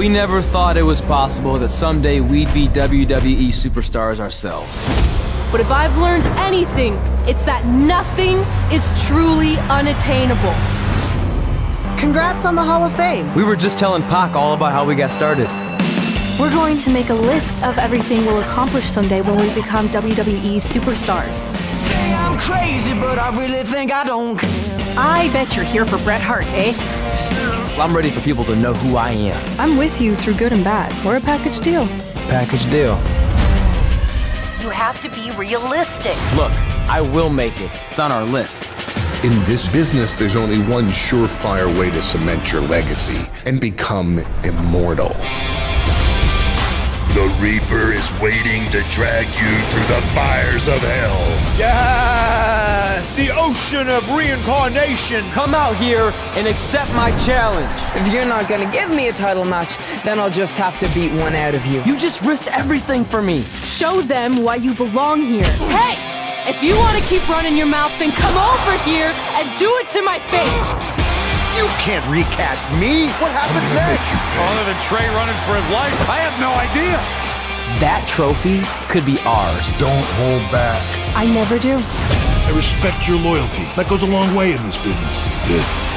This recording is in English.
We never thought it was possible that someday we'd be WWE superstars ourselves. But if I've learned anything, it's that nothing is truly unattainable. Congrats on the Hall of Fame. We were just telling Pac all about how we got started. We're going to make a list of everything we'll accomplish someday when we become WWE superstars. Say I'm crazy, but I really think I don't care. I bet you're here for Bret Hart, eh? I'm ready for people to know who I am. I'm with you through good and bad. We're a package deal. Package deal. You have to be realistic. Look, I will make it. It's on our list. In this business, there's only one surefire way to cement your legacy and become immortal. The Reaper is waiting to drag you through the fires of hell. Yes! The ocean of reincarnation! Come out here and accept my challenge. If you're not gonna give me a title match, then I'll just have to beat one out of you. You just risked everything for me. Show them why you belong here. Hey! If you want to keep running your mouth, then come over here and do it to my face! You can't recast me! What happens next? Other than Trey running for his life, I have no idea. That trophy could be ours. Don't hold back. I never do. I respect your loyalty. That goes a long way in this business. This.